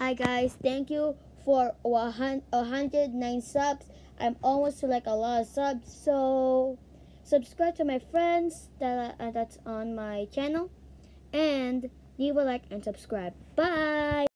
Hi guys, thank you for 109 subs. I'm almost to like a lot of subs, so subscribe to my friends that uh, that's on my channel and leave a like and subscribe. Bye.